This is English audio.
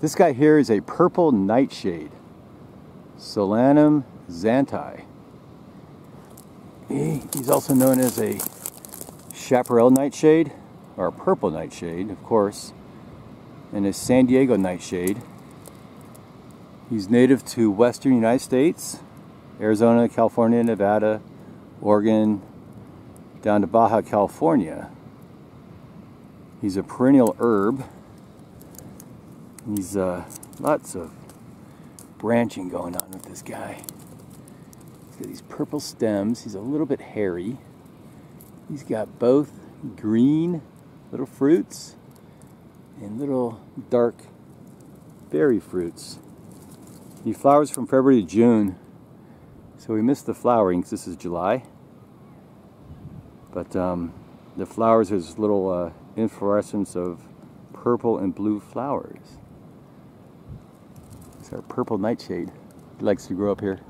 This guy here is a purple nightshade, Solanum xanti. He, he's also known as a chaparral nightshade, or a purple nightshade, of course, and a San Diego nightshade. He's native to western United States, Arizona, California, Nevada, Oregon, down to Baja California. He's a perennial herb. He's uh, lots of branching going on with this guy. He's got these purple stems. He's a little bit hairy. He's got both green little fruits and little dark berry fruits. He flowers from February to June. So we missed the flowering because this is July. But um, the flowers, there's little uh, inflorescence of purple and blue flowers. It's our purple nightshade. Likes to grow up here.